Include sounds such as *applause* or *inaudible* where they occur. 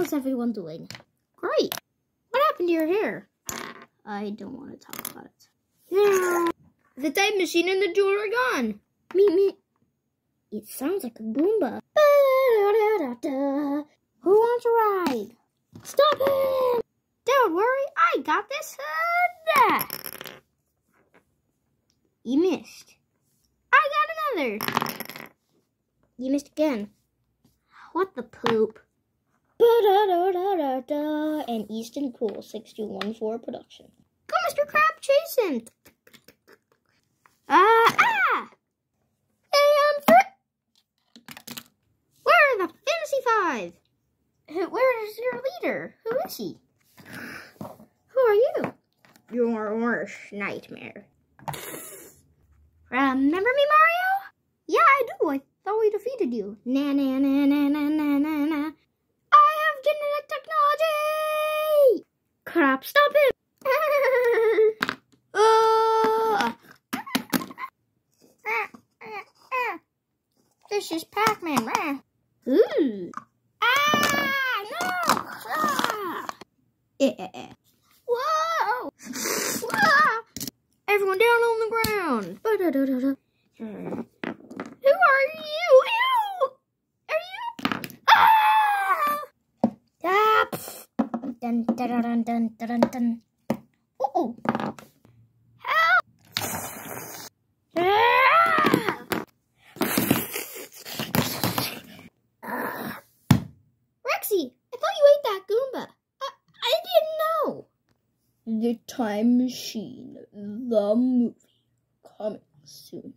How's everyone doing? Great. What happened to your hair? I don't want to talk about it. The time machine and the jewel are gone. Me, me. It sounds like a Goomba. Who wants a ride? Stop him! Don't worry, I got this. You missed. I got another. You missed again. What the poop? Ba-da-da-da-da-da. Easton Kool 6214 production. Go, Mr. Crab, chase him. Ah, ah! And for... Where are the Fantasy Five? Where is your leader? Who is he? Who are you? Your worst nightmare. Remember me, Mario? Yeah, I do. I thought we defeated you. Na na na na na na na Crap! Stop him. *laughs* uh, this is Pac-Man. Ooh. Ah! No! Ah! Eh. Whoa! Ah! Everyone down on the ground. Who are you? Ew! Are you? Ah! Ah! pff. Dun dun dun dun dun. Oh! Help! Rexy, I thought you ate that Goomba. I didn't know. The Time Machine, the movie, coming soon.